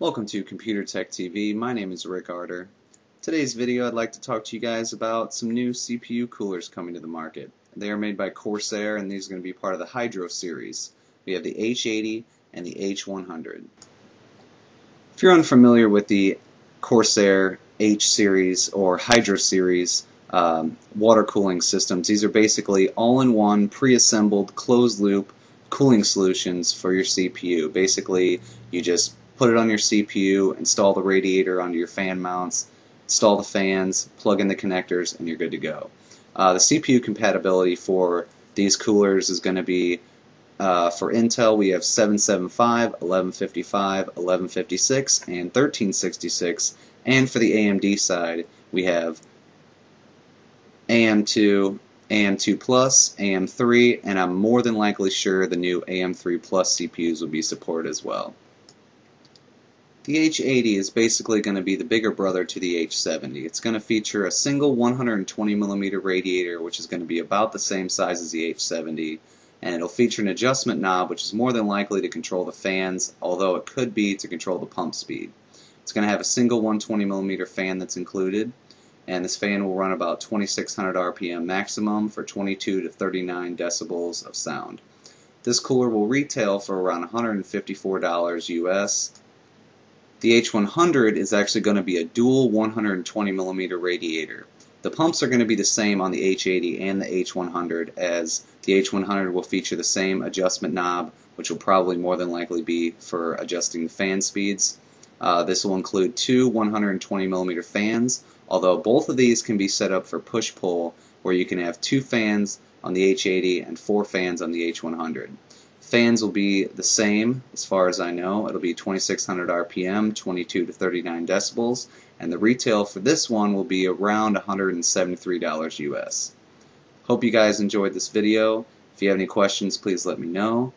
Welcome to Computer Tech TV. My name is Rick Arter. Today's video I'd like to talk to you guys about some new CPU coolers coming to the market. They are made by Corsair and these are going to be part of the Hydro series. We have the H80 and the H100. If you're unfamiliar with the Corsair H series or Hydro series um, water cooling systems, these are basically all-in-one pre-assembled closed loop cooling solutions for your CPU. Basically, you just put it on your CPU, install the radiator onto your fan mounts, install the fans, plug in the connectors, and you're good to go. Uh, the CPU compatibility for these coolers is going to be uh, for Intel, we have 775, 1155, 1156, and 1366. And for the AMD side, we have AM2, AM2 Plus, AM3, and I'm more than likely sure the new AM3 Plus CPUs will be supported as well. The H80 is basically going to be the bigger brother to the H70. It's going to feature a single 120mm radiator, which is going to be about the same size as the H70, and it'll feature an adjustment knob, which is more than likely to control the fans, although it could be to control the pump speed. It's going to have a single 120mm fan that's included, and this fan will run about 2600 RPM maximum for 22 to 39 decibels of sound. This cooler will retail for around $154 US the H100 is actually going to be a dual 120 millimeter radiator. The pumps are going to be the same on the H80 and the H100 as the H100 will feature the same adjustment knob which will probably more than likely be for adjusting the fan speeds. Uh, this will include two 120 millimeter fans although both of these can be set up for push-pull where you can have two fans on the H80 and four fans on the H100. Fans will be the same as far as I know. It'll be 2600 RPM, 22 to 39 decibels, and the retail for this one will be around $173 US. Hope you guys enjoyed this video. If you have any questions, please let me know.